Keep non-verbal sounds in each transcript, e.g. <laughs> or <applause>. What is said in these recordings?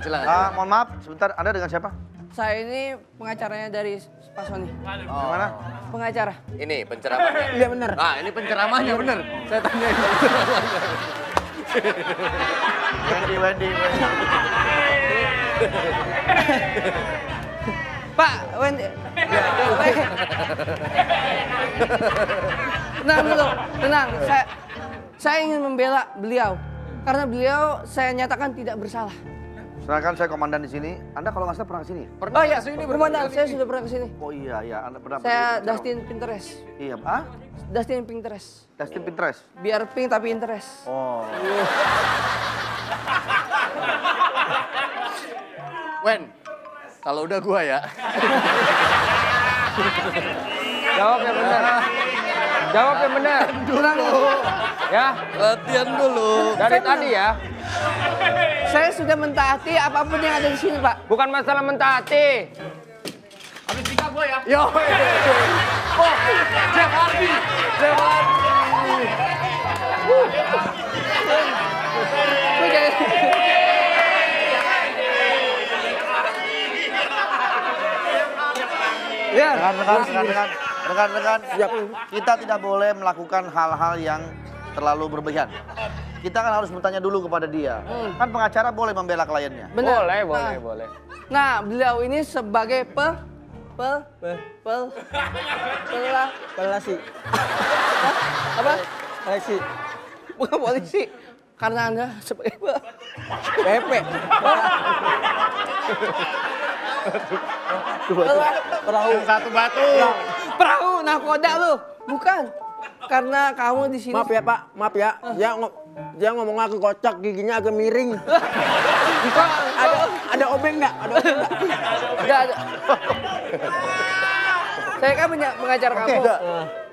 silakan, silakan. Ah, mohon maaf, sebentar. Anda dengan siapa? Saya ini pengacaranya dari Pak Sony. Di mana? Pengacara. Ini penceramahnya. Iya benar. Nah, ini penceramahnya bener. Saya tanya. Wendy, Wendy, Wendy. Pak, Wendy. tenang dulu, tenang. Saya saya ingin membela beliau karena beliau saya nyatakan tidak bersalah. Sedangkan saya komandan di sini. Anda kalau nggak salah pernah ke sini? Pernah Oh iya, komandan, berkali-kali. saya sudah pernah ke sini. Oh iya, iya. Anda pernah Saya Dustin Pinterest. Iya, ah? Dustin Pinterest. Dustin Pinterest. Biar pink tapi interest. Oh. <laughs> Wen, kalau udah gua ya. <laughs> Jawab yang benar. Jawab yang benar. Dulu. Ya, Latihan dulu. dari tadi ya. Saya sudah mentaati apa pun yang ada di sini, Pak. Bukan masalah mentaati. Habis nikah gua ya. Yo. Oh, Jeff Hardy. Jeff Hardy. Kok jadi- Ya, Rekan-rekan, rekan-rekan, rekan-rekan, kita tidak boleh melakukan hal-hal yang terlalu berlebihan. Kita kan harus bertanya dulu kepada dia. Kan pengacara boleh membela kliennya. benar. Boleh, boleh, Nah, boleh. Nah, beliau ini sebagai pe pel pel pelah Pelasi. apa? Pelasi. Bukan polisi. Karena Anda sebagai pe Pepe. pelah Perahu. Satu batu. perahu nakoda lu. Bukan. Karena kamu di sini Maaf ya Pak, maaf ya. Dia, ngo- dia ngomong aku kocak, giginya agak miring. Kok Ada ada obeng nggak? Ada obeng nggak? Enggak ada. Saya kan punya pengacara kamu.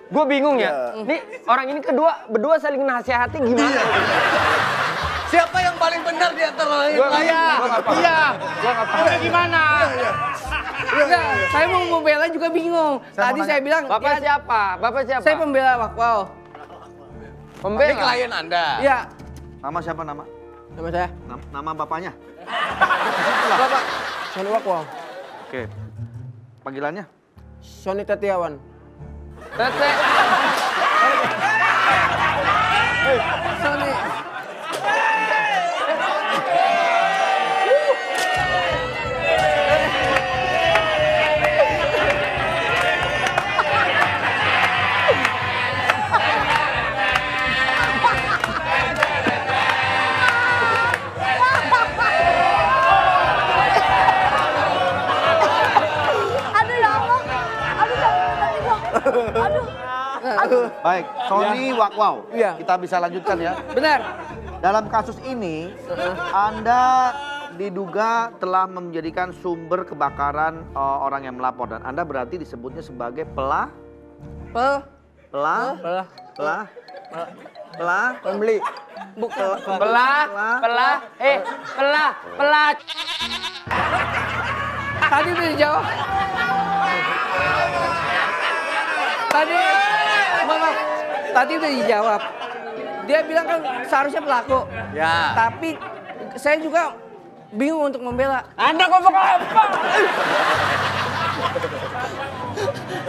Gue bingung ya. Nih orang ini kedua berdua saling nasihati gimana? Siapa yang paling benar di antara nggak paham. Iya. Paham. Udah gimana? Saya mau membela juga bingung. Saya Tadi saya bilang Bapak ya, siapa? Bapak siapa? saya pembela Wakwau. Ini Pembela. klien Anda. Ya, Nama siapa nama? Nama saya Nam- Nama bapaknya? <laughs> Bapak. Sony Wakwau. Oke. Panggilannya? Sony Tetiawan. Tete. <laughs> Baik, Sony Wakwau. Iya. Kita bisa lanjutkan ya. Benar. Dalam kasus ini, Anda diduga telah menjadikan sumber kebakaran eh, orang yang melapor dan Anda berarti disebutnya sebagai pelah, Pel pelah, Pelah. pelah, pelah, Pembeli. bukan Pelah, pelah, eh, pelah, pelah. Tadi udah dijawab. Tadi maaf, maaf. Tadi udah dijawab. Dia bilang kan seharusnya pelaku. Ya. Tapi saya juga bingung untuk membela. Anda ngomong apa?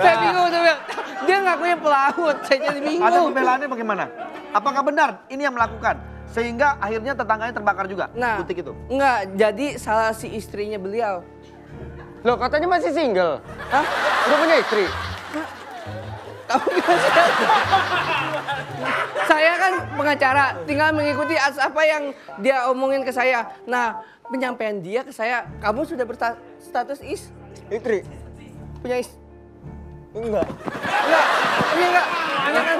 Saya bingung untuk bilang. Dia ngakunya pelaku, saya jadi Ada bingung. pembelaannya bagaimana? Apakah benar ini yang melakukan? Sehingga akhirnya tetangganya terbakar juga. Nah, Butik itu. enggak, jadi salah si istrinya beliau. Loh katanya masih single. Hah? Udah punya istri? Kamu <laughs> saya kan pengacara, tinggal mengikuti as- apa yang dia omongin ke saya. Nah, penyampaian dia ke saya, kamu sudah berstatus is Istri. punya is Enggak. enggak ini enggak enggak kan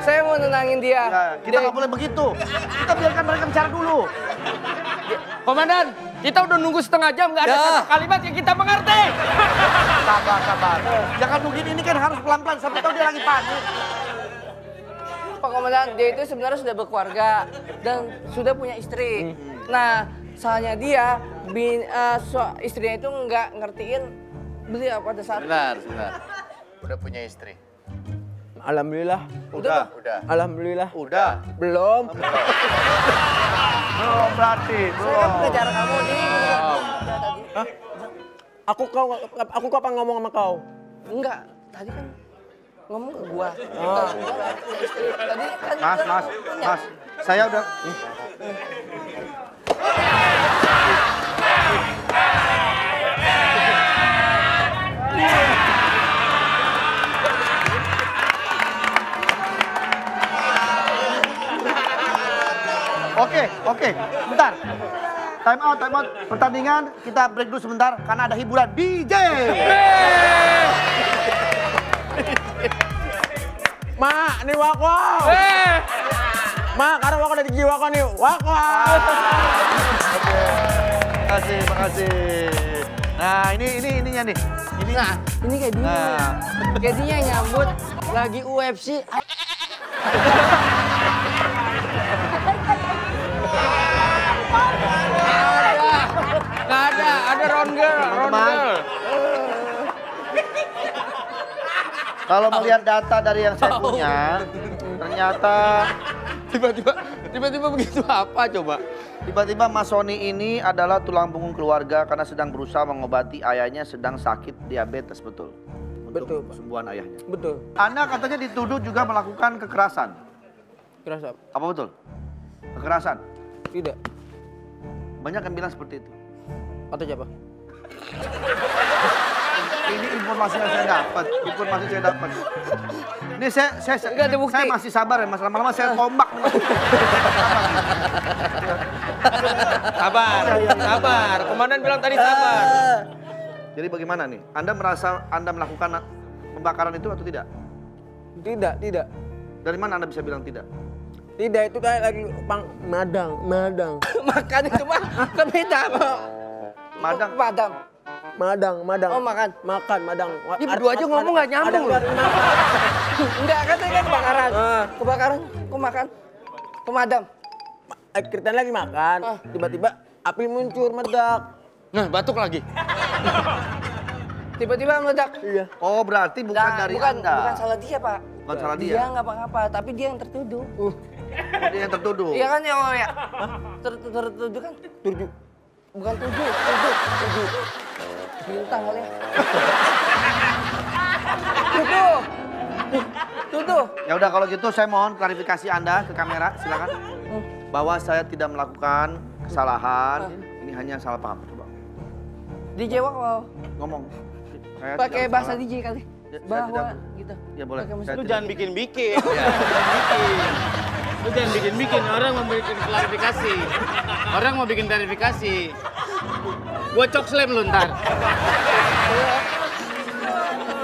saya mau nenangin dia Nah, kita nggak boleh begitu. Kita biarkan mereka bicara dulu. Komandan, Kita udah nunggu setengah jam nggak ada Ya. satu kalimat yang kita mengerti. Sabar, sabar. Jangan begini, ini kan harus pelan-pelan. Sampai tahu dia lagi panik. Pak Komandan, dia itu sebenarnya sudah berkeluarga dan sudah punya istri. Nah, salahnya dia, bin, eh, so- istrinya itu nggak ngertiin beliau pada saat Benar, benar. Udah punya istri. Alhamdulillah. Udah. Udah. Alhamdulillah. Udah. Belum. Belum berarti, saya belum. kan pengacara kamu, jadi Aku kau aku kapan ngomong sama kau? enggak. Tadi kan ngomong ke gua. Oh. Tadi kan Mas, mas, mas. Saya udah... Oke, oke. Bentar. Time out, time out. Pertandingan kita break dulu sebentar karena ada hiburan DJ. <laughs> Ma, ini wako. Eh, Ma, karena wako dari jiwa kau nih. Wako. Makasih, makasih. Nah, ini ini ininya nih. Ini Nah, ini kayak dia. Nah. Kayak dia yang nyambut lagi UFC. <laughs> ada, girl. Kalau melihat data dari yang saya punya, ternyata Tiba-tiba, tiba-tiba begitu apa coba? tiba-tiba Mas Sony ini adalah tulang punggung keluarga karena sedang berusaha mengobati ayahnya sedang sakit diabetes betul. Untuk Betul, Pak. kesembuhan ayahnya. Betul. Anda katanya dituduh juga melakukan kekerasan. Kerasa? Apa betul? Kekerasan. Tidak. Banyak yang bilang seperti itu. Kata siapa? <laughs> Ini informasi yang saya dapat, informasi saya dapat. Ini saya saya Nggak ada bukti. saya masih sabar ya, Mas. Lama-lama saya tombak. <laughs> Sabar, sabar. Komandan bilang tadi sabar. <laughs> Jadi bagaimana nih? Anda merasa Anda melakukan pembakaran itu atau tidak? Tidak, tidak. Dari mana Anda bisa bilang tidak? Tidak, itu kayak lagi pang madang, madang. Makan itu mah kan beda. Madang. Madam. Madang, madang. Oh, makan. Makan, madang. Ini berdua aja ngomong nggak nyambung loh. Enggak, <laughs> katanya kan kebakaran. Ah. Kebakaran, kok makan? Pemadam. Eh, Kita lagi makan, Ah. tiba-tiba api muncul, meledak. Nah, batuk lagi. Tiba-tiba meledak. Iya. Oh, berarti bukan Nah, dari bukan, Anda. bukan salah dia, Pak. Bukan salah dia. Dia nggak apa-apa, tapi dia yang tertuduh. Oh, Dia yang tertuduh. Iya kan ya, oh ya? Ter- ter- tertuduh kan? Tujuh. Bukan tujuh, tujuh, tujuh. Bintang kali ya. Tuduh. Tuduh. Ya udah kalau gitu saya mohon klarifikasi Anda ke kamera, silakan. Bahwa saya tidak melakukan kesalahan. Ini hanya salah paham. Coba DJ Wak ngomong. Saya pakai bahasa salah. DJ kali. Ya, Bahwa tidak- gitu. Ya boleh. Tidak- jangan bikin-bikin. Jangan bikin. Lu jangan bikin-bikin. Orang mau bikin klarifikasi. Orang mau bikin klarifikasi. Gua cok slam lu ntar.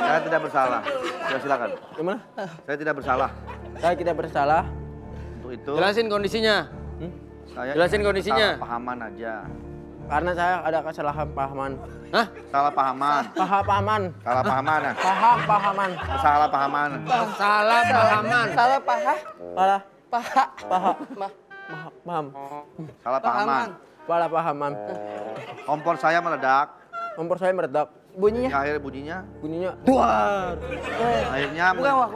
Saya tidak bersalah. Ya silakan. Gimana? Saya tidak bersalah. Saya tidak bersalah. Untuk itu Jelasin kondisinya. saya jelasin kondisinya. Salah pahaman aja. Karena saya ada kesalahan pahaman. Hah? Salah pahaman. Paha pahaman. Salah pahaman. Paham pahaman. Salah pahaman. Salah pahaman. Salah paha, Salah paha, paha. mah, Paha, paham. Salah pahaman. Salah pahaman. Kompor saya meledak. Kompor saya meledak. Bunyinya. Ya, akhirnya bunyinya. Bunyinya duar. Akhirnya Bukan Wak.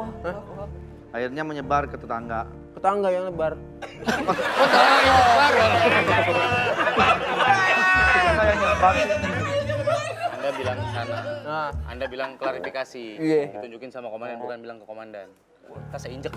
akhirnya menyebar ke tetangga. Tetangga yang lebar. Oh, salah yang baru. Saya nyebar. Anda bilang ke sana. Nah, Anda bilang klarifikasi. Iya. Ditunjukin sama komandan bukan bilang ke komandan. Saya injek.